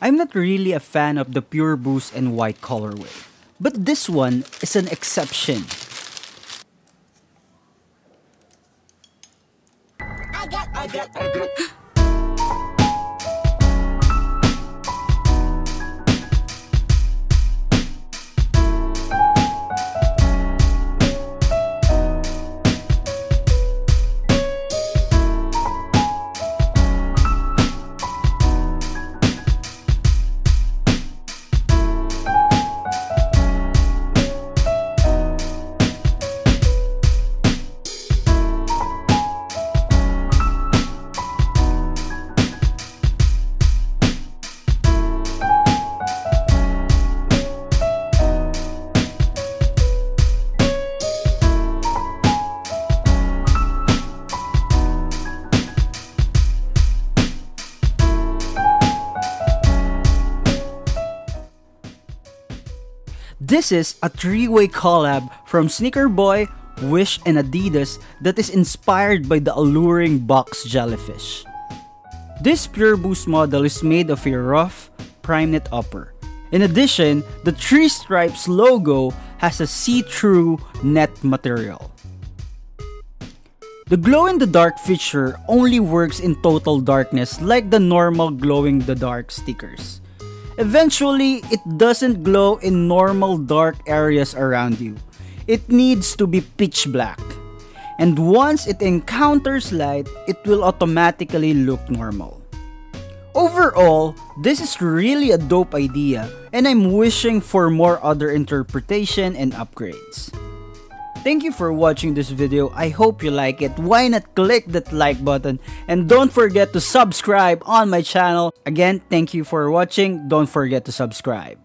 I'm not really a fan of the pure boost and white colorway, but this one is an exception. This is a three-way collab from Sneaker Boy, Wish, and Adidas that is inspired by the alluring box jellyfish. This Pure Boost model is made of a rough, prime knit upper. In addition, the three stripes logo has a see-through net material. The glow-in-the-dark feature only works in total darkness like the normal glow-in-the-dark stickers. Eventually, it doesn't glow in normal dark areas around you. It needs to be pitch black. And once it encounters light, it will automatically look normal. Overall, this is really a dope idea and I'm wishing for more other interpretation and upgrades. Thank you for watching this video. I hope you like it. Why not click that like button and don't forget to subscribe on my channel. Again, thank you for watching. Don't forget to subscribe.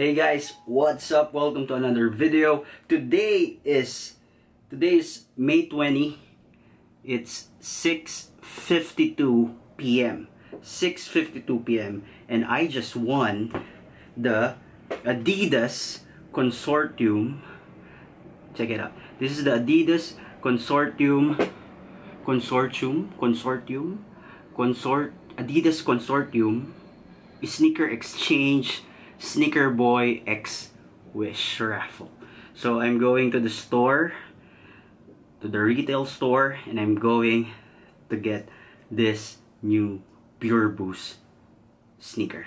Hey guys, what's up? Welcome to another video. Today is today is May 20. It's 6:52 p.m. 6:52 p.m. and I just won the Adidas Consortium. Check it out. This is the Adidas Consortium Consortium Consortium Consort Adidas Consortium Sneaker Exchange Sneaker Boy X Wish raffle. So I'm going to the store, to the retail store, and I'm going to get this new Pure Boost sneaker.